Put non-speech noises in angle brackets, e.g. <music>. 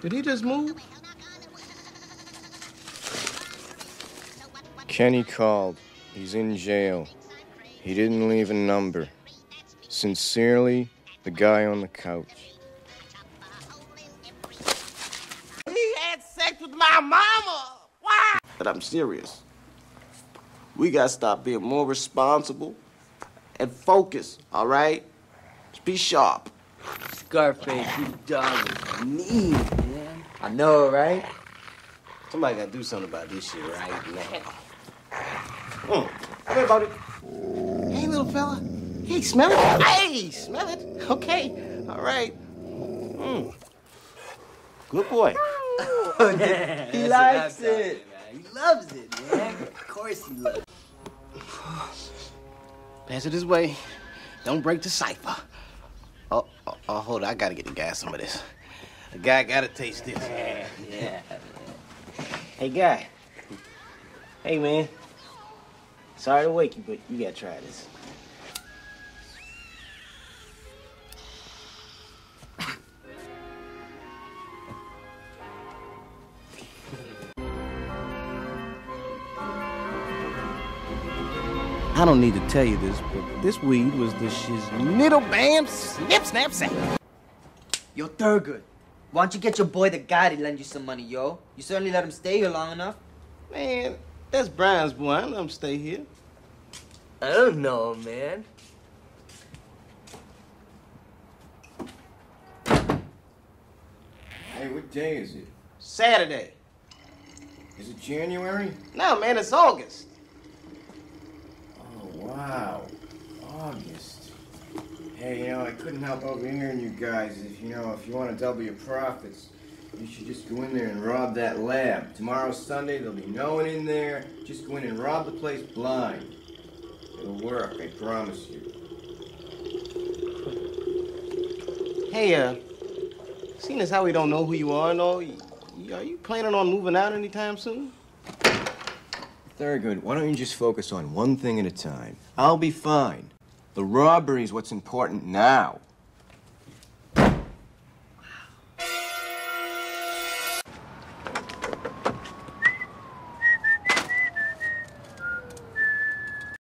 Did he just move? Kenny called. He's in jail. He didn't leave a number. Sincerely, the guy on the couch. He had sex with my mama. Why? But I'm serious. We gotta stop being more responsible and focus, all right? Just be sharp. Scarface, you dog is mean, man. I know, right? Somebody gotta do something about this shit right now. Mm. Hey, about it. Hey, little fella. Hey, smell it. Hey, smell it. Okay. All right. Mm. Good boy. <laughs> <laughs> he likes it. He loves it, man. Of course he loves it. Pass it this way. Don't break the cipher. Oh, oh, oh, hold on. I gotta get the guy some of this. The guy gotta taste this. Yeah, yeah. Hey, guy. Hey, man. Sorry to wake you, but you gotta try this. I don't need to tell you this, but this weed was the shiz middle bam snip snap snap. Yo, Thurgood, why don't you get your boy the guy to lend you some money, yo? You certainly let him stay here long enough. Man, that's Brian's boy. I let him stay here. I don't know, man. Hey, what day is it? Saturday. Is it January? No, man, it's August. Oh, wow. August. Hey, you know, I couldn't help overhearing you guys. If you know, if you want to double your profits, you should just go in there and rob that lab. Tomorrow's Sunday, there'll be no one in there. Just go in and rob the place blind. It'll work, I promise you. Hey, uh, seeing as how we don't know who you are and all, y- y- are you planning on moving out anytime soon? Thurgood, why don't you just focus on one thing at a time? I'll be fine. The robbery is what's important now.